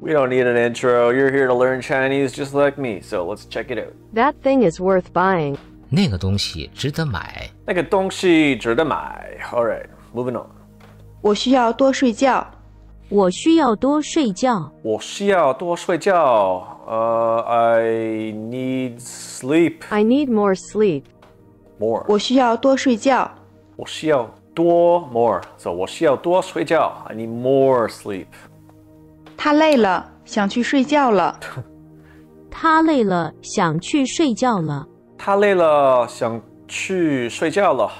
We don't need an intro. You're here to learn Chinese just like me, so let's check it out. That thing is worth buying. 那个东西值得买。那个东西值得买. All right, moving on. 我需要多睡觉。我需要多睡觉。我需要多睡觉。Uh, I need sleep. I need more sleep. More. 我需要多睡觉。我需要多 more. So 我需要多睡觉。I need more sleep. 他累了，想去睡觉了。他累了，想去睡觉了。他累了，想去睡觉了。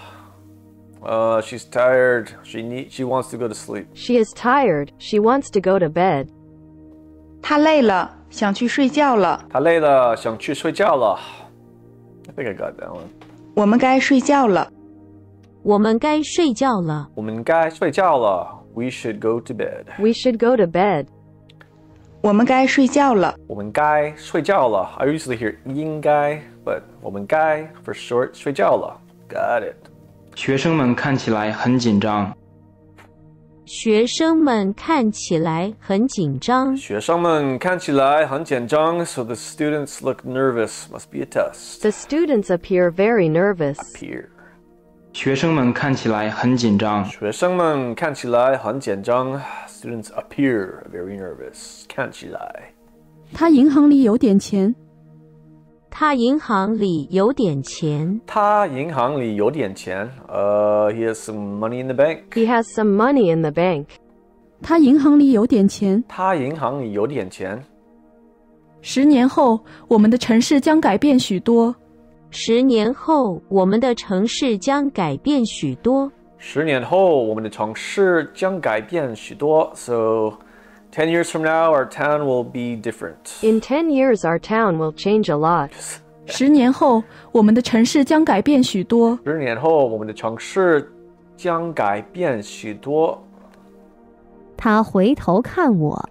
Uh, she's tired. She need. She wants to go to sleep. She is tired. She wants to go to bed. 他累了，想去睡觉了。她累了，想去睡觉了。I think I got that one. 我们该睡觉了。我们该睡觉了。我们该睡觉了。We should go to bed. We should go to bed. 我们该睡觉了。我们该睡觉了。I usually hear 应该, but 我们该 for short 睡觉了。Got it. 学生们看起来很紧张。学生们看起来很紧张。学生们看起来很紧张, so the students look nervous. Must be a test. The students appear very nervous. Appear. 学生们看起来很紧张。学生们看起来很紧张. Students appear very nervous. 看起来。他银行里有点钱。他银行里有点钱。他银行里有点钱。Uh, he has some money in the bank. He has some money in the bank. 他银行里有点钱。他银行里有点钱。十年后，我们的城市将改变许多。 十年后，我们的城市将改变许多。十年后，我们的城市将改变许多。So. 10 years from now, our town will be different. In 10 years, our town will change a lot. 十年后，我们的城市将改变许多。十年后，我们的城市将改变许多。他回头看我。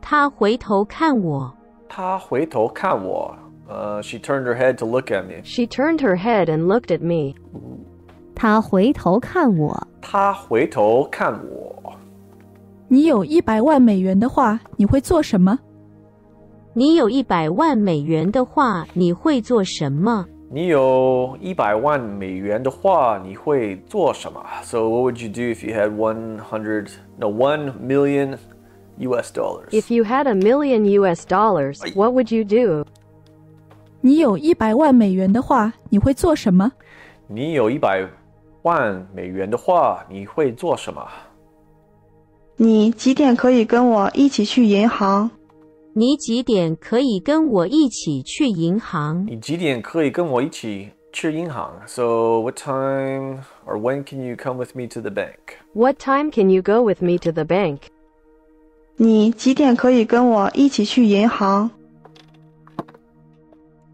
他回头看我。他回头看我。 Uh, she turned her head to look at me. She turned her head and looked at me. 他回头看我。他回头看我。你有一百万美元的话，你会做什么？你有一百万美元的话，你会做什么？你有一百万美元的话，你会做什么？So what would you do if you had one hundred, no, one million U.S. dollars? If you had a million U.S. dollars, what would you do? 你有一百万美元的话，你会做什么？你有一百万美元的话，你会做什么？你几点可以跟我一起去银行？你几点可以跟我一起去银行？你几点可以跟我一起去银行？So what time or when can you come with me to the bank? What time can you go with me to the bank? 你几点可以跟我一起去银行？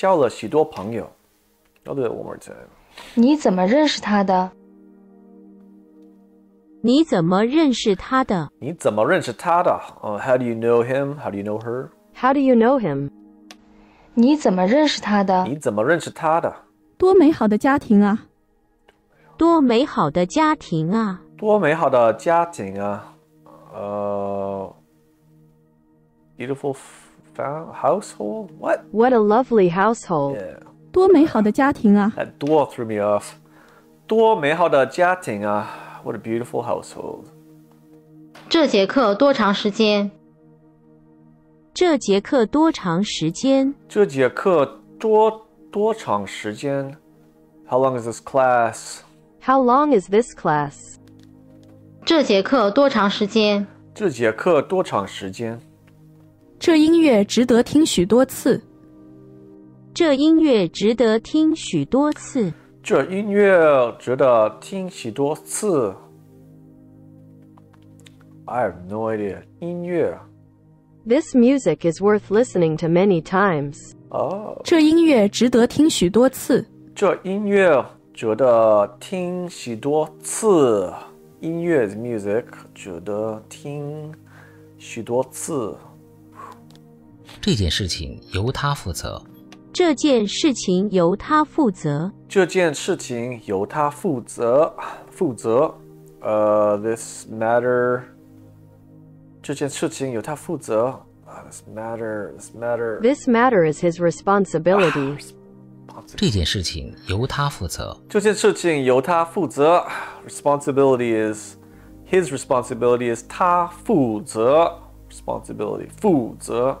交了许多朋友。I'll do it one more time. 你怎么认识他的？你怎么认识他的？你怎么认识他的？呃、uh,，How do you know him? How do you know her? How do you know him? 你怎么认识他的？你怎么认识他的？多美好的家庭啊！多美好的家庭啊！多美好的家庭啊！呃、uh,，beautiful household. What? What a lovely household. Yeah. 多美好的家庭啊！ That 多 threw me off. 多美好的家庭啊！What a beautiful household. 这节课多长时间？这节课多长时间？这节课多多长时间？How long is this class? How long is this class? 这节课多长时间？这节课多长时间？ 这音乐值得听许多次。这音乐值得听许多次。这音乐值得听许多次。I have no idea. 音乐 This music is worth listening to many times. 哦，这音乐值得听许多次。这音乐值得听许多次。音乐 music，值得听许多次。这件事情由他负责。这件事情由他负责。这件事情由他负责。负责。呃、uh,，this matter。这件事情由他负责。Uh, this matter. This matter. This matter is his responsibility. 这件事情由他负责。这件事情由他负责。Responsibility is his responsibility is 他负责。Responsibility 负责。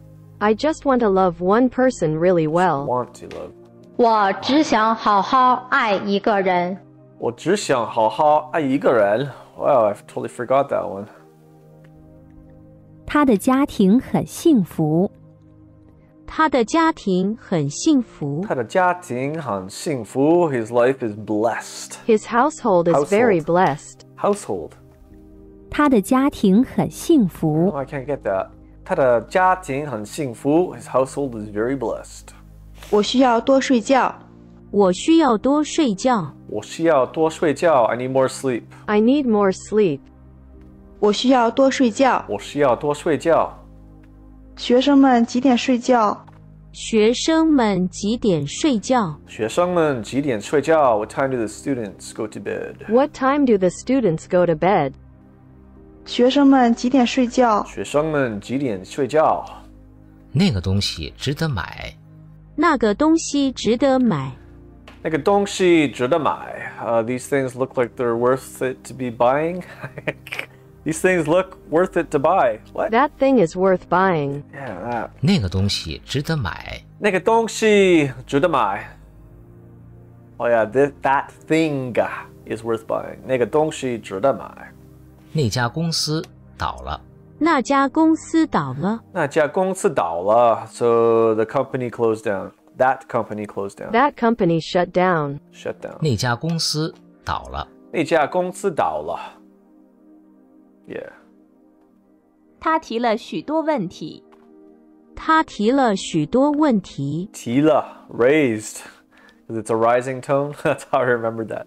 I just want to love one person really well. Want to love. 我只想好好爱一个人。我只想好好爱一个人。Wow, I totally forgot that one. 他的家庭很幸福。他的家庭很幸福。他的家庭很幸福。His life is blessed. His household is very blessed. Household. 他的家庭很幸福。 Oh, I can't get that. 他的家庭很幸福。His household is very blessed. 我需要多睡觉。我需要多睡觉。我需要多睡觉。I need more sleep. I need more sleep. 我需要多睡觉。我需要多睡觉。学生们几点睡觉？学生们几点睡觉学生们几点睡觉？What time do the students go to bed? What time do the students go to bed? 学生们几点睡觉？学生们几点睡觉？那个东西值得买。那个东西值得买。那个东西值得买。Uh, these things look like they're worth it to be buying. these things look worth it to buy. What? That thing is worth buying. Yeah, that. 那个东西值得买。那个东西值得买。Oh yeah, this, that thing is worth buying. 那个东西值得买。那家公司倒了。那家公司倒了。那家公司倒了。So the company closed down. That company closed down. That company shut down. Shut down. 那家公司倒了。那家公司倒了。Yeah. 他提了许多问题。他提了许多问题。提了 raised because it's a rising tone. That's how I remember that.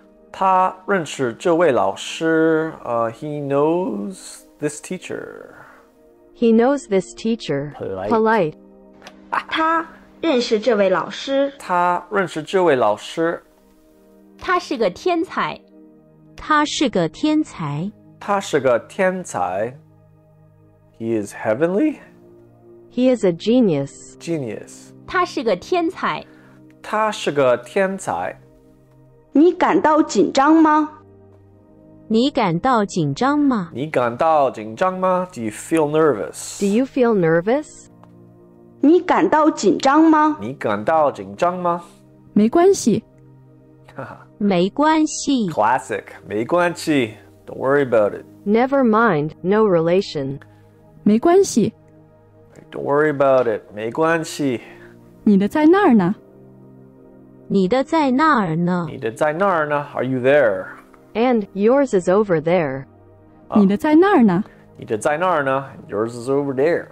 他认识这位老师。呃、uh,，He knows this teacher. He knows this teacher. Polite. Polite. 他认识这位老师。他认识这位老师。他是个天才。他是个天才。他是个天才。He is heavenly. He is a genius. Genius. 他是个天才。他是个天才。 你感到紧张吗？你感到紧张吗你感到紧张吗？Do you feel nervous? Do you feel nervous? 你感到紧张吗？你感到紧张吗？没关系。没关系。 Classic. 没关系。Don't worry about it. Never mind. No relation. 没关系。 Don't worry about it. 没关系。 你的在那儿呢？ 你的在那儿呢？你的在那儿呢？Are you there? And yours is over there. 你的在那儿呢？你的在那儿呢？Yours is over there.